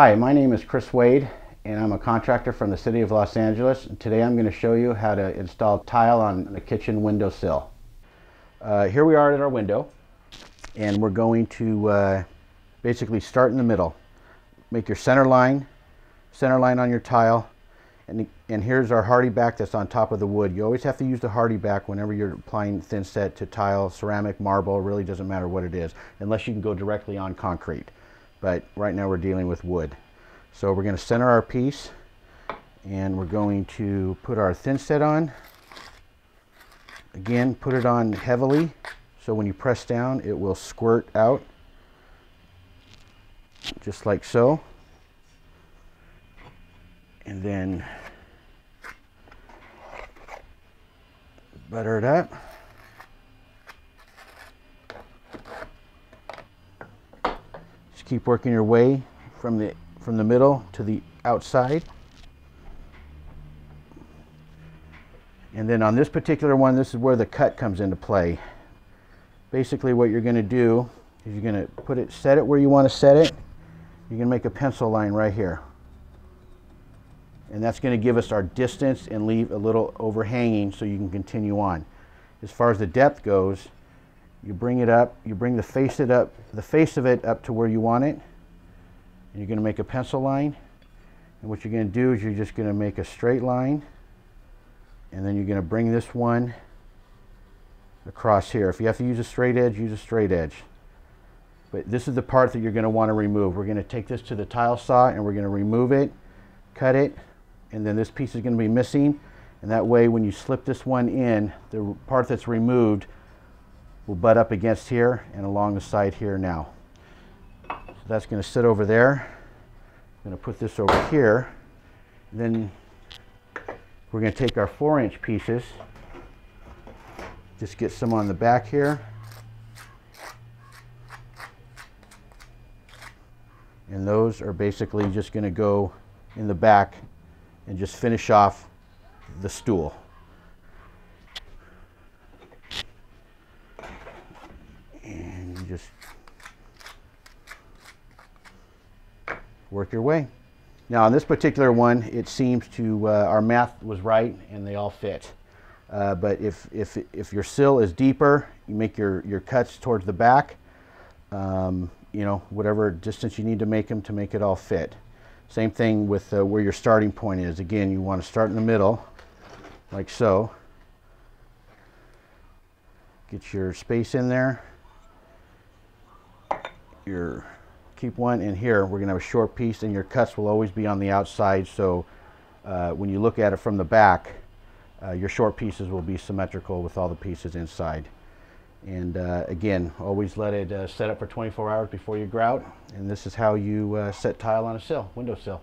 Hi, my name is Chris Wade and I'm a contractor from the City of Los Angeles. Today I'm going to show you how to install tile on the kitchen windowsill. Uh, here we are at our window and we're going to uh, basically start in the middle. Make your center line, center line on your tile, and, and here's our hardy HardieBack that's on top of the wood. You always have to use the hardy HardieBack whenever you're applying thin set to tile, ceramic, marble, really doesn't matter what it is, unless you can go directly on concrete. But right now we're dealing with wood. So we're going to center our piece and we're going to put our thin set on. Again, put it on heavily so when you press down it will squirt out just like so. And then butter it up. Keep working your way from the from the middle to the outside. And then on this particular one, this is where the cut comes into play. Basically what you're going to do is you're going to put it, set it where you want to set it. You're going to make a pencil line right here. And that's going to give us our distance and leave a little overhanging so you can continue on. As far as the depth goes, you bring it up, you bring the face it up, the face of it up to where you want it. And you're going to make a pencil line. And what you're going to do is you're just going to make a straight line. And then you're going to bring this one across here. If you have to use a straight edge, use a straight edge. But this is the part that you're going to want to remove. We're going to take this to the tile saw and we're going to remove it, cut it, and then this piece is going to be missing. And that way when you slip this one in, the part that's removed will butt up against here and along the side here now. So that's going to sit over there. I'm going to put this over here. Then we're going to take our four inch pieces, just get some on the back here. And those are basically just going to go in the back and just finish off the stool. And you just work your way. Now on this particular one, it seems to, uh, our math was right and they all fit. Uh, but if, if, if your sill is deeper, you make your, your cuts towards the back. Um, you know, whatever distance you need to make them to make it all fit. Same thing with uh, where your starting point is. Again, you want to start in the middle, like so. Get your space in there. Your keep one in here. We're going to have a short piece, and your cuts will always be on the outside. So uh, when you look at it from the back, uh, your short pieces will be symmetrical with all the pieces inside. And uh, again, always let it uh, set up for 24 hours before you grout. And this is how you uh, set tile on a sill, window sill.